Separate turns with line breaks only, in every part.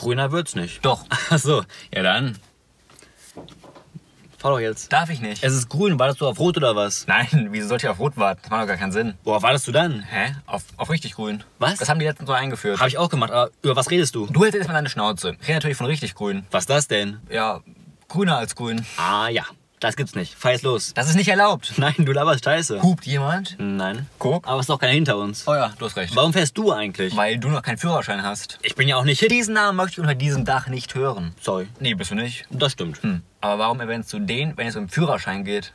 Grüner wird's nicht.
Doch.
Ach so, ja dann. Fahr doch jetzt.
Darf ich nicht.
Es ist grün, wartest du auf Rot oder was?
Nein, wieso sollte ich auf Rot warten? Das macht doch gar keinen Sinn.
Worauf wartest du dann?
Hä? Auf, auf richtig grün.
Was?
Das haben die letztens so eingeführt.
Habe ich auch gemacht, aber über was redest du?
Du hältst jetzt mal deine Schnauze. Ich rede natürlich von richtig grün.
Was ist das denn?
Ja, grüner als grün.
Ah ja, das gibt's nicht. Fahr jetzt los.
Das ist nicht erlaubt.
Nein, du laberst scheiße.
Hupt jemand?
Nein.
Guck.
Aber es ist doch keiner hinter uns.
Oh ja, du hast recht.
Warum fährst du eigentlich?
Weil du noch keinen Führerschein hast.
Ich bin ja auch nicht hit.
Diesen Namen möchte ich unter diesem Dach nicht hören.
Sorry.
Nee, bist du nicht.
Das stimmt.
Hm. Aber warum erwähnst du den, wenn es um Führerschein geht?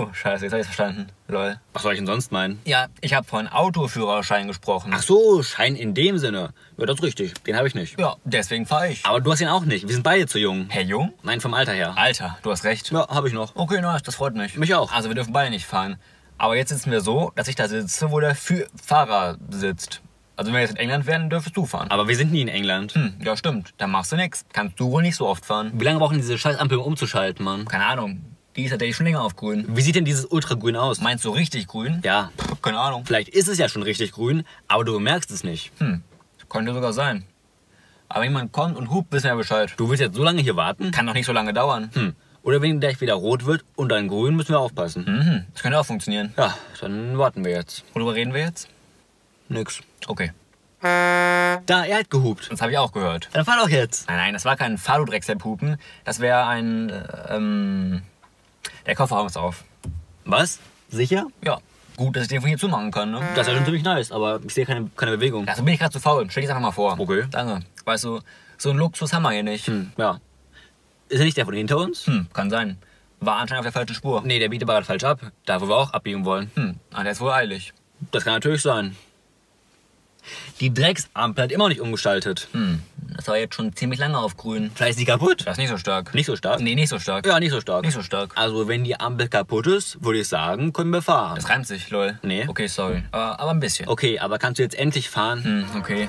Oh, scheiße, jetzt hab ich's verstanden. Lol.
Was soll ich denn sonst meinen?
Ja, ich habe von Autoführerschein gesprochen.
Ach so, Schein in dem Sinne. Ja, das ist richtig. Den habe ich nicht.
Ja, deswegen fahre ich.
Aber du hast ihn auch nicht. Wir sind beide zu jung.
Herr Jung?
Nein, vom Alter her.
Alter, du hast recht.
Ja, habe ich noch.
Okay, nice, das freut mich.
Mich auch.
Also wir dürfen beide nicht fahren. Aber jetzt sitzen wir so, dass ich da sitze, wo der Fü Fahrer sitzt. Also wenn wir jetzt in England wären, dürftest du fahren.
Aber wir sind nie in England.
Hm, ja stimmt. Dann machst du nix. Kannst du wohl nicht so oft fahren.
Wie lange brauchen diese scheiß Ampeln, um umzuschalten, Mann?
Keine Ahnung. Die ist tatsächlich schon länger auf grün.
Wie sieht denn dieses Ultragrün aus?
Meinst du richtig grün?
Ja,
Pff, keine Ahnung.
vielleicht ist es ja schon richtig grün, aber du bemerkst es nicht.
Hm, könnte sogar sein. Aber wenn jemand kommt und hupt, wissen wir Bescheid.
Du willst jetzt so lange hier warten?
Kann doch nicht so lange dauern.
Hm. Oder wenn gleich wieder rot wird und dann grün, müssen wir aufpassen.
Mhm, das könnte auch funktionieren.
Ja, dann warten wir jetzt.
Worüber reden wir jetzt?
Nix.
Okay.
Da, er hat gehupt.
Das habe ich auch gehört.
Dann fahr doch jetzt.
Nein, nein, das war kein Fahrradrex-Hupen. Das wäre ein. Äh, ähm, der Kofferraum ist auf.
Was? Sicher?
Ja. Gut, dass ich den von hier zumachen kann, ne?
Das ist ja schon ziemlich nice, aber ich sehe keine, keine Bewegung.
Dazu bin ich gerade zu faul. Stell dich einfach mal vor.
Okay.
Danke. Weißt du, so einen Luxus haben wir hier nicht.
Hm, ja. Ist er nicht der von hinter uns?
Hm, kann sein. War anscheinend auf der falschen Spur.
Nee, der biegt aber gerade falsch ab. Da, wo wir auch abbiegen wollen.
Hm, ah, der ist wohl eilig.
Das kann natürlich sein. Die Drecksampel hat immer noch nicht umgeschaltet.
Hm, das war jetzt schon ziemlich lange auf grün.
Vielleicht ist sie kaputt.
Das ist nicht so stark.
Nicht so stark?
Nee, nicht so stark.
Ja, nicht so stark.
Nicht so stark.
Also, wenn die Ampel kaputt ist, würde ich sagen, können wir fahren.
Das reimt sich, lol.
Nee.
Okay, sorry. Aber, aber ein bisschen.
Okay, aber kannst du jetzt endlich fahren?
Hm, okay.